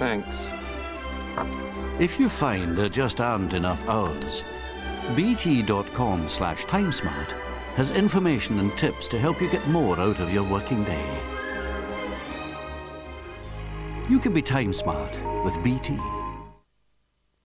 thanks. If you find there just aren't enough hours, bt.com slash timesmart has information and tips to help you get more out of your working day. You can be time smart with BT.